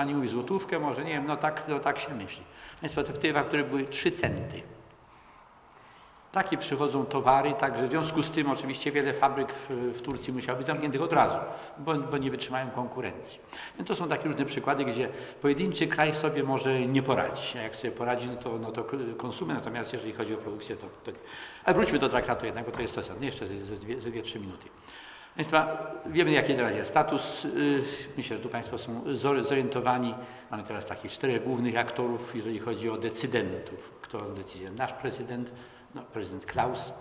Pani mówi złotówkę, może nie wiem, no tak, no tak się myśli. Państwo, te w które były 3 centy. Takie przychodzą towary, także w związku z tym oczywiście wiele fabryk w, w Turcji musiało być zamkniętych od razu, bo, bo nie wytrzymają konkurencji. No to są takie różne przykłady, gdzie pojedynczy kraj sobie może nie poradzić. A jak sobie poradzi, no to, no to konsument, natomiast jeżeli chodzi o produkcję, to, to. Ale wróćmy do traktatu jednak, bo to jest to samo. Jeszcze ze, ze, dwie, ze dwie, trzy minuty. Państwa, wiemy jaki teraz jest status. Yy, Myślę, że tu Państwo są zor- zorientowani. Mamy teraz takich czterech głównych aktorów, jeżeli chodzi o decydentów. Kto decyduje? Nasz prezydent, no, prezydent Klaus,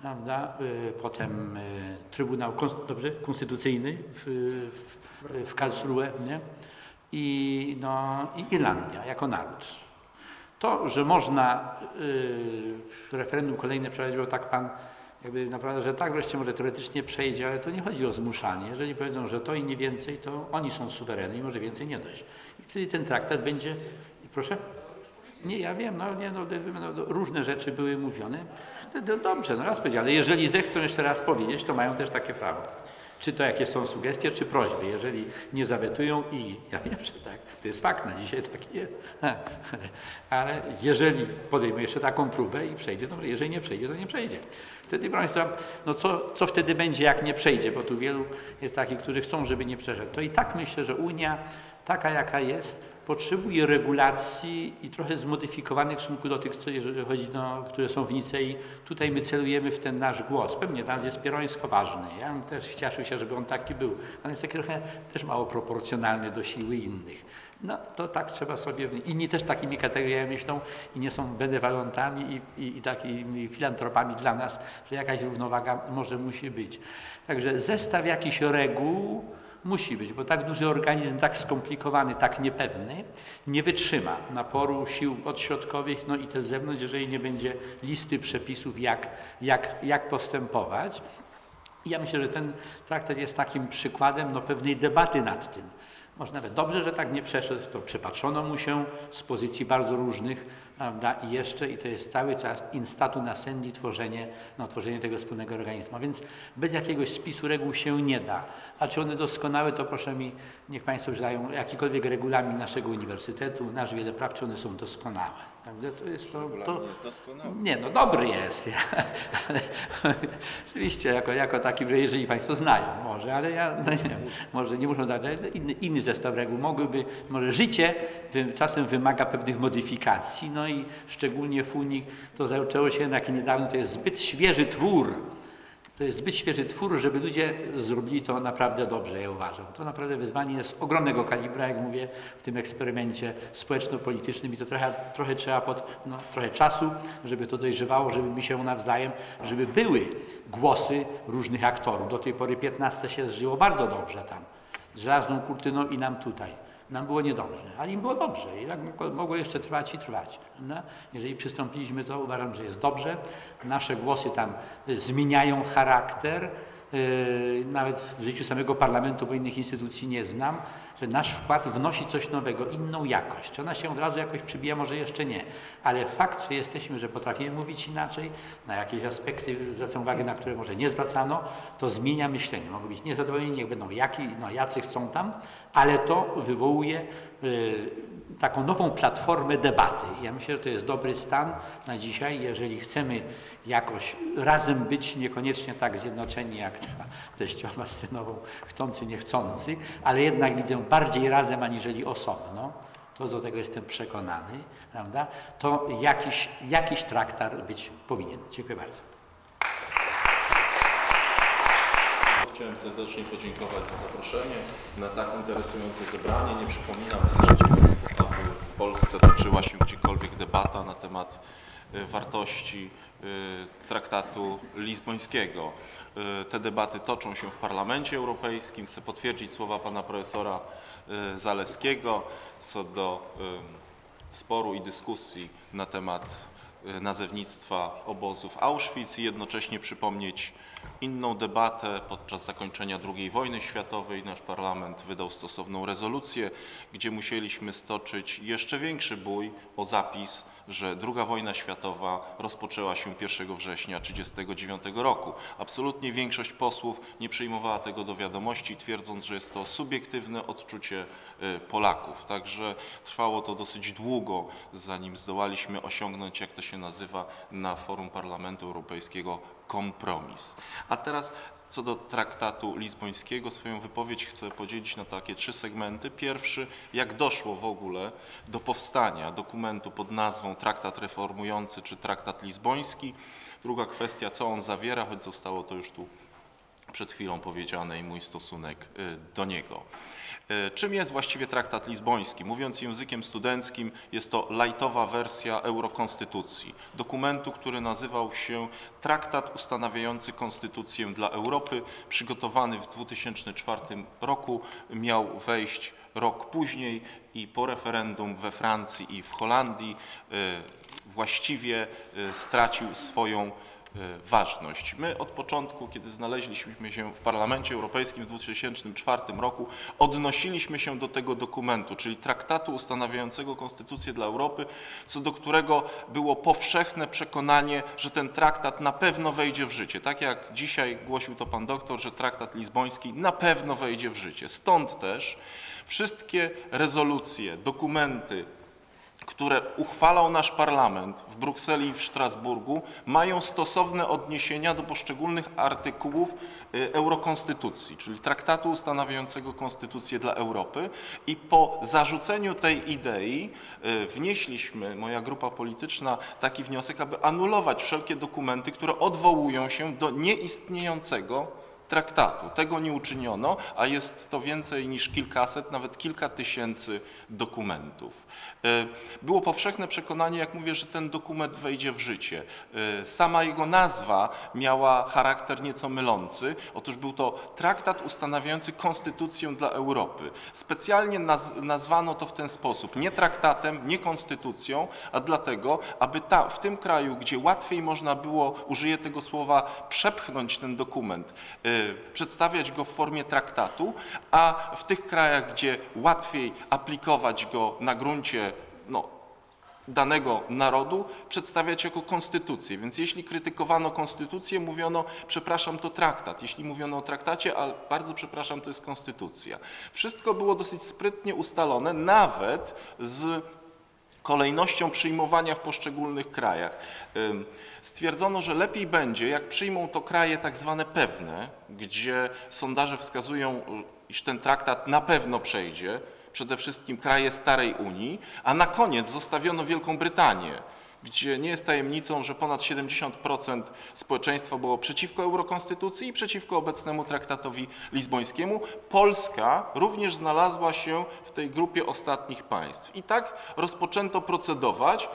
prawda? Yy, potem yy, Trybunał dobrze? Konstytucyjny w, w, w Karlsruhe nie? I, no, i Irlandia jako naród. To, że można referendum kolejne przeprowadzić, bo tak Pan jakby naprawdę, że tak wreszcie może teoretycznie przejdzie, ale to nie chodzi o zmuszanie. Jeżeli powiedzą, że to i nie więcej, to oni są suwerenni, może więcej nie dojść. I wtedy ten traktat będzie, proszę? Nie, ja wiem, no, nie, no, no, różne rzeczy były mówione. No, dobrze, no raz powiedział, ale jeżeli zechcą jeszcze raz powiedzieć, to mają też takie prawo. Czy to jakie są sugestie, czy prośby. Jeżeli nie zawetują i ja wiem, że tak, to jest fakt, na dzisiaj tak jest. Ale jeżeli podejmą jeszcze taką próbę i przejdzie, dobrze, jeżeli nie przejdzie, to nie przejdzie. Wtedy, proszę Państwa, no co, co wtedy będzie, jak nie przejdzie, bo tu wielu jest takich, którzy chcą, żeby nie przeszedł. To i tak myślę, że Unia, taka jaka jest, potrzebuje regulacji i trochę zmodyfikowanych w stosunku do tych, co, jeżeli chodzi, no, które są w Nicei. Tutaj my celujemy w ten nasz głos. Pewnie dla nas jest pierońsko ważny. Ja bym też cieszył się, żeby on taki był, ale jest taki trochę też mało proporcjonalny do siły innych. No to tak trzeba sobie, inni też takimi kategoriami myślą i nie są benewalentami i, i, i takimi filantropami dla nas, że jakaś równowaga może musi być. Także zestaw jakichś reguł musi być, bo tak duży organizm, tak skomplikowany, tak niepewny, nie wytrzyma naporu sił odśrodkowych, no i też z zewnątrz, jeżeli nie będzie listy przepisów, jak, jak, jak postępować. Ja myślę, że ten traktat jest takim przykładem no, pewnej debaty nad tym. Może nawet dobrze, że tak nie przeszedł, to przepatrzono mu się z pozycji bardzo różnych, prawda, i jeszcze, i to jest cały czas instatu nascendi tworzenie, no, tworzenie tego wspólnego organizmu. A więc bez jakiegoś spisu reguł się nie da. A czy one doskonałe, to proszę mi, niech Państwo czytają jakikolwiek regulamin naszego uniwersytetu, nasz wiele praw, czy one są doskonałe. Także to jest to, to jest doskonały. nie, no dobry jest, ale oczywiście jako, jako taki, że jeżeli Państwo znają może, ale ja, no nie, może nie muszą dać, inny, inny zestaw reguł mogłyby, może życie czasem wymaga pewnych modyfikacji, no i szczególnie w Unii to zaczęło się jednak niedawno, to jest zbyt świeży twór, to jest zbyt świeży twór, żeby ludzie zrobili to naprawdę dobrze, ja uważam. To naprawdę wyzwanie jest ogromnego kalibra, jak mówię, w tym eksperymencie społeczno-politycznym i to trochę, trochę trzeba pod, no, trochę czasu, żeby to dojrzewało, żeby mi się nawzajem, żeby były głosy różnych aktorów. Do tej pory 15 się żyło bardzo dobrze tam, z żelazną kurtyną i nam tutaj. Nam było niedobrze, ale im było dobrze i tak mogło jeszcze trwać i trwać. No, jeżeli przystąpiliśmy, to uważam, że jest dobrze. Nasze głosy tam zmieniają charakter, nawet w życiu samego parlamentu, bo innych instytucji nie znam, że nasz wkład wnosi coś nowego, inną jakość. Czy ona się od razu jakoś przybija, może jeszcze nie, ale fakt, że jesteśmy, że potrafimy mówić inaczej, na jakieś aspekty zwracam uwagę, na które może nie zwracano, to zmienia myślenie. Mogą być niezadowoleni, niech będą jaki, no, jacy chcą tam, ale to wywołuje y, taką nową platformę debaty. Ja myślę, że to jest dobry stan na dzisiaj, jeżeli chcemy jakoś razem być, niekoniecznie tak zjednoczeni jak ta teściowa scenową, chcący, niechcący, ale jednak widzę bardziej razem aniżeli osobno, to do tego jestem przekonany, prawda? to jakiś, jakiś traktat być powinien. Dziękuję bardzo. Chciałem serdecznie podziękować za zaproszenie na tak interesujące zebranie. Nie przypominam sobie, Polsce toczyła się gdziekolwiek debata na temat y, wartości y, traktatu lizbońskiego. Y, Te debaty toczą się w Parlamencie Europejskim. Chcę potwierdzić słowa pana profesora Zaleskiego co do sporu i dyskusji na temat nazewnictwa obozów Auschwitz i jednocześnie przypomnieć inną debatę. Podczas zakończenia II wojny światowej nasz parlament wydał stosowną rezolucję, gdzie musieliśmy stoczyć jeszcze większy bój o zapis, że II wojna światowa rozpoczęła się 1 września 1939 roku. Absolutnie większość posłów nie przyjmowała tego do wiadomości, twierdząc, że jest to subiektywne odczucie y, Polaków. Także trwało to dosyć długo, zanim zdołaliśmy osiągnąć, jak to się nazywa na forum Parlamentu Europejskiego, kompromis. A teraz co do traktatu lizbońskiego, swoją wypowiedź chcę podzielić na takie trzy segmenty. Pierwszy, jak doszło w ogóle do powstania dokumentu pod nazwą Traktat Reformujący czy Traktat Lizboński. Druga kwestia, co on zawiera, choć zostało to już tu przed chwilą powiedziane i mój stosunek y, do niego. Y, Czym jest właściwie traktat lizboński? Mówiąc językiem studenckim, jest to lajtowa wersja Eurokonstytucji, dokumentu, który nazywał się Traktat ustanawiający konstytucję dla Europy, przygotowany w 2004 roku, miał wejść rok później i po referendum we Francji i w Holandii y, właściwie y, stracił swoją ważność. My od początku, kiedy znaleźliśmy się w Parlamencie Europejskim w 2004 roku, odnosiliśmy się do tego dokumentu, czyli traktatu ustanawiającego Konstytucję dla Europy, co do którego było powszechne przekonanie, że ten traktat na pewno wejdzie w życie. Tak jak dzisiaj głosił to pan doktor, że traktat lizboński na pewno wejdzie w życie. Stąd też wszystkie rezolucje, dokumenty, które uchwalał nasz parlament w Brukseli i w Strasburgu, mają stosowne odniesienia do poszczególnych artykułów y, Eurokonstytucji, czyli traktatu ustanawiającego konstytucję dla Europy. I po zarzuceniu tej idei y, wnieśliśmy, moja grupa polityczna, taki wniosek, aby anulować wszelkie dokumenty, które odwołują się do nieistniejącego traktatu. Tego nie uczyniono, a jest to więcej niż kilkaset, nawet kilka tysięcy dokumentów. E, Było powszechne przekonanie, jak mówię, że ten dokument wejdzie w życie. E, Sama jego nazwa miała charakter nieco mylący. Otóż był to traktat ustanawiający konstytucję dla Europy. Specjalnie naz nazwano to w ten sposób, nie traktatem, nie konstytucją, a dlatego, aby ta, w tym kraju, gdzie łatwiej można było, użyję tego słowa, przepchnąć ten dokument, y, przedstawiać go w formie traktatu, a w tych krajach, gdzie łatwiej aplikować go na gruncie no, danego narodu, przedstawiać jako konstytucję. Więc jeśli krytykowano konstytucję, mówiono, przepraszam, to traktat. Jeśli mówiono o traktacie, ale bardzo przepraszam, to jest konstytucja. Wszystko było dosyć sprytnie ustalone, nawet z kolejnością przyjmowania w poszczególnych krajach. Stwierdzono, że lepiej będzie, jak przyjmą to kraje tak zwane pewne, gdzie sondaże wskazują, y, iż ten traktat na pewno przejdzie, przede wszystkim kraje starej Unii, a na koniec zostawiono Wielką Brytanię, gdzie nie jest tajemnicą, że ponad 70% społeczeństwa było przeciwko eurokonstytucji i przeciwko obecnemu traktatowi lizbońskiemu. Polska również znalazła się w tej grupie ostatnich państw. I tak rozpoczęto procedować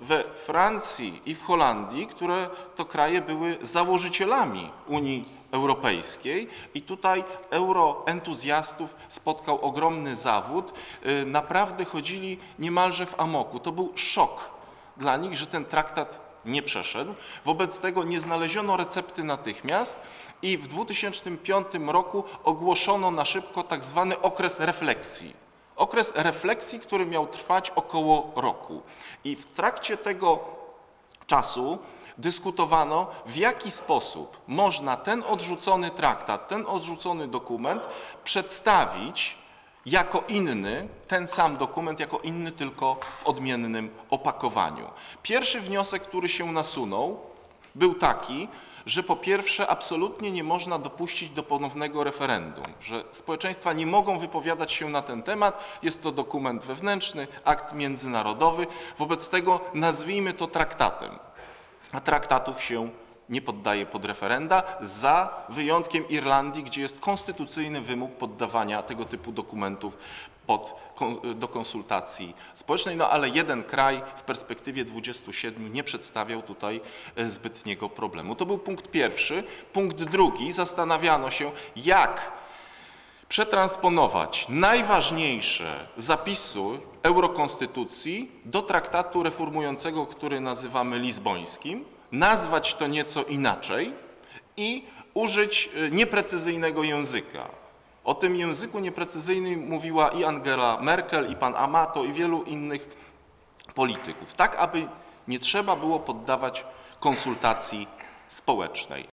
we Francji i w Holandii, które to kraje były założycielami Unii Europejskiej i tutaj euroentuzjastów spotkał ogromny zawód. Y, Naprawdę chodzili niemalże w amoku. To był szok dla nich, że ten traktat nie przeszedł. Wobec tego nie znaleziono recepty natychmiast i w 2005 roku ogłoszono na szybko tak zwany okres refleksji. Okres refleksji, który miał trwać około roku. I w trakcie tego czasu dyskutowano, w jaki sposób można ten odrzucony traktat, ten odrzucony dokument przedstawić jako inny, ten sam dokument jako inny, tylko w odmiennym opakowaniu. Pierwszy wniosek, który się nasunął, był taki, że po pierwsze absolutnie nie można dopuścić do ponownego referendum, że społeczeństwa nie mogą wypowiadać się na ten temat, jest to dokument wewnętrzny, akt międzynarodowy, wobec tego nazwijmy to traktatem, a traktatów się nie poddaje pod referenda, za wyjątkiem Irlandii, gdzie jest konstytucyjny wymóg poddawania tego typu dokumentów pod, do konsultacji społecznej, no ale jeden kraj w perspektywie 27 nie przedstawiał tutaj e, zbytniego problemu. To był punkt pierwszy. Punkt drugi, zastanawiano się, jak przetransponować najważniejsze zapisy eurokonstytucji do traktatu reformującego, który nazywamy lizbońskim, nazwać to nieco inaczej i użyć y, nieprecyzyjnego języka. O tym języku nieprecyzyjnym mówiła i Angela Merkel, i pan Amato, i wielu innych polityków, tak aby nie trzeba było poddawać konsultacji społecznej.